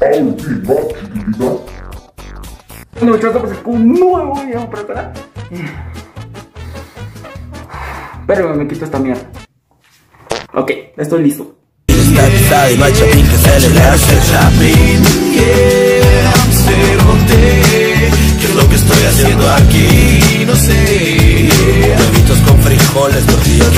Bueno, muchachos, estamos con un nuevo video para. Pero me quito esta mierda. Ok, estoy listo. ¿Qué es lo que estoy haciendo aquí? No sé Huevitos con frijoles, tortillas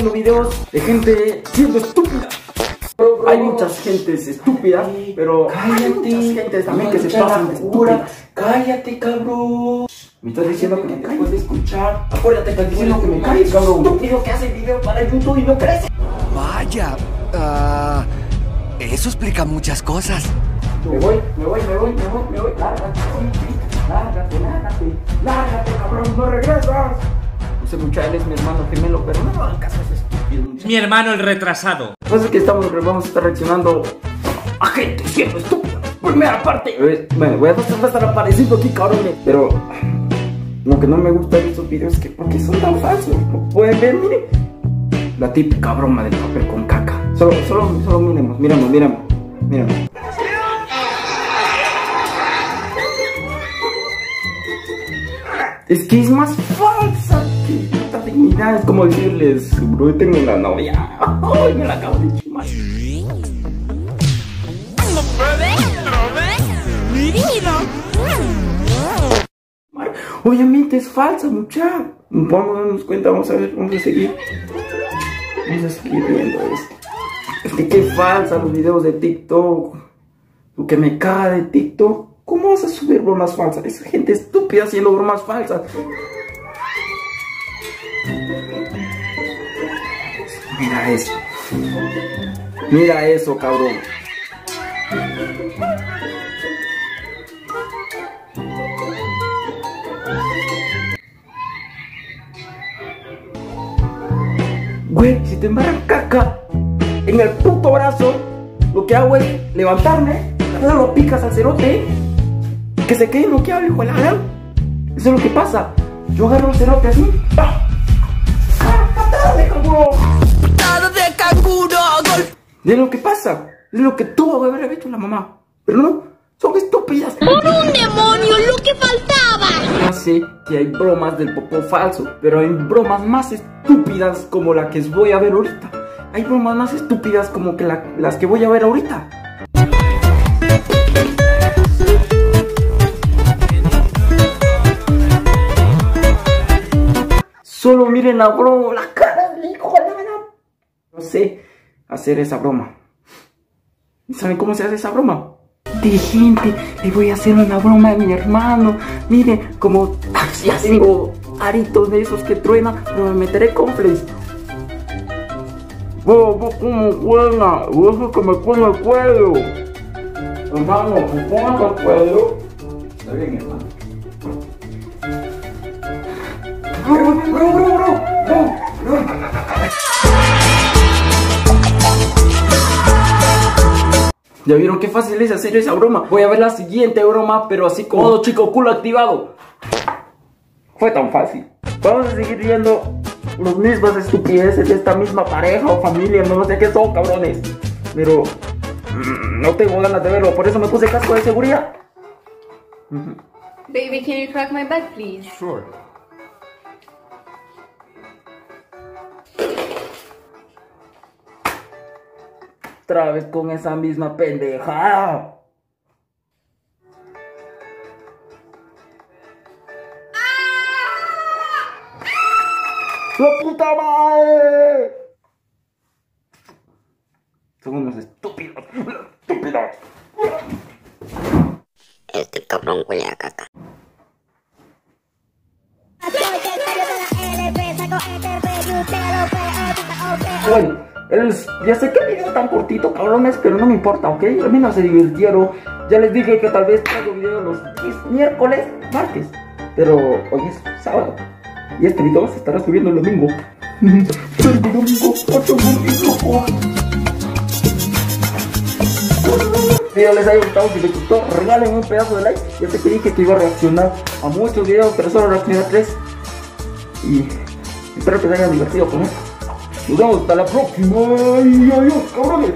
viendo videos de gente siendo estúpida. Hay muchas gentes estúpidas, pero hay muchas gentes también que se pasan de estúpidas. Cállate, cabrón. Me estás diciendo que me te calles. puedes escuchar. Acuérdate que Estás diciendo que me calles, cabrón. Estúpido que hace video para YouTube y no crece. Vaya, ah, eso explica muchas cosas. Me voy, me voy, me voy, me voy, me voy. Lárgate, lárgate, lárgate, lárgate, cabrón, no regresas. Es mi hermano gemelo, pero no hagan caso estúpido, muchacho. Mi hermano el retrasado. Pues es que estamos, vamos a estar reaccionando a gente siendo estúpida. Primera parte. Eh, Bueno, voy a estar apareciendo aquí, cabrones. Pero lo que no me gusta de estos videos es que porque son tan falsos. Pueden ver, miren. La típica broma del papel con caca. Solo, solo, solo miremos, miremos, miremos. Miremos. Es que es más falsa dignidad. Es como decirles, bro, tengo una novia. Ay, me la acabo de chumar. Obviamente es falsa, mucha. Vamos a darnos cuenta, vamos a ver, vamos a seguir. Vamos a seguir viendo esto. Es que qué falsa los videos de TikTok. Lo que me caga de TikTok. ¿Cómo vas a subir bromas falsas? Es gente estúpida haciendo bromas falsas. Mira eso. Mira eso, cabrón. Güey, si te embarran caca en el puto brazo, lo que hago es levantarme, luego lo picas al cerote, que se quede bloqueado, hijo de la gran. Eso es lo que pasa. Yo agarro el cerote así, ¡pah! ¡Ah, patada Es lo que pasa. Es lo que tuvo que haber hecho la mamá. Pero no, son estúpidas. ¡Por un demonio, lo que faltaba! Ya sé que hay bromas del popó falso, pero hay bromas más estúpidas como la que voy a ver ahorita. Hay bromas más estúpidas como que la- las que voy a ver ahorita. Solo miren la broma, la cara del hijo de la No sé hacer esa broma. ¿Saben cómo se hace esa broma? De gente, le voy a hacer una broma a mi hermano. Mire, como ya tengo aritos de esos que truenan, pero me meteré con flex. Vos, como buena, vos que me pone el cuello. Hermano, me pongas el cuello. Está bien, hermano. Bro, bro, bro, bro, bro, bro. ¿Ya vieron qué fácil es hacer esa broma? Voy a ver la siguiente broma, pero así como modo chico culo activado. Fue tan fácil. Vamos a seguir viendo las mismas estupideces de esta misma pareja o familia, no sé qué son, cabrones. Pero mm, no tengo ganas de verlo, por eso me puse casco de seguridad. Baby, can you crack my bed, please? Otra vez con esa misma pendejada. ¡La puta madre! Son unos estúpidos. Estúpidos. Este cabrón huele a caca. Bueno, ya sé que el video tan cortito, cabrones, pero no me importa, ¿ok? Al menos se divirtieron. Ya les dije que tal vez traigo video los miércoles, martes. Pero hoy es sábado. Y este video se estará subiendo el domingo. el domingo, otro domingo. Les haya gustado, si les gustó, regálenme un pedazo de like. Ya sé que dije que iba a reaccionar a muchos videos, pero solo reaccioné a tres. Y espero que se hayan divertido con esto. Nos vemos hasta la próxima. Y adiós, cabrones.